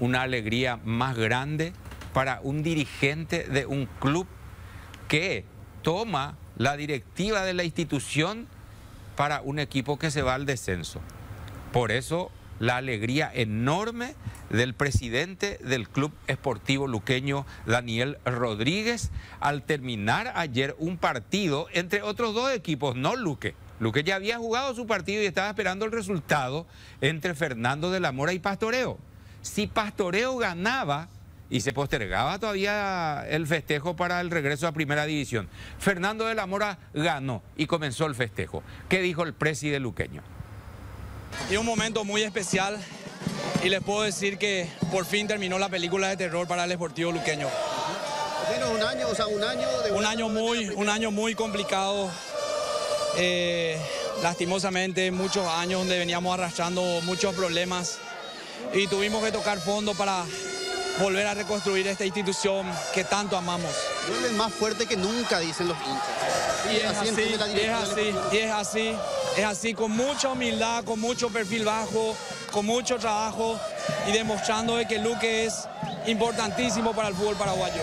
una alegría más grande para un dirigente de un club que toma la directiva de la institución para un equipo que se va al descenso. Por eso la alegría enorme del presidente del Club Esportivo Luqueño, Daniel Rodríguez, al terminar ayer un partido entre otros dos equipos, no Luque. Luque ya había jugado su partido y estaba esperando el resultado entre Fernando de la Mora y Pastoreo. Si Pastoreo ganaba, y se postergaba todavía el festejo para el regreso a Primera División. Fernando de la Mora ganó y comenzó el festejo. ¿Qué dijo el presidente luqueño? Y un momento muy especial y les puedo decir que por fin terminó la película de terror para el Esportivo Luqueño. un año, o sea, un año de un año muy, un año muy complicado. Eh, lastimosamente, muchos años donde veníamos arrastrando muchos problemas y tuvimos que tocar fondo para volver a reconstruir esta institución que tanto amamos. Duele más fuerte que nunca, dicen los hinchas. Y, es así, y es así, y es así, es así, con mucha humildad, con mucho perfil bajo, con mucho trabajo y demostrando que Luque es importantísimo para el fútbol paraguayo.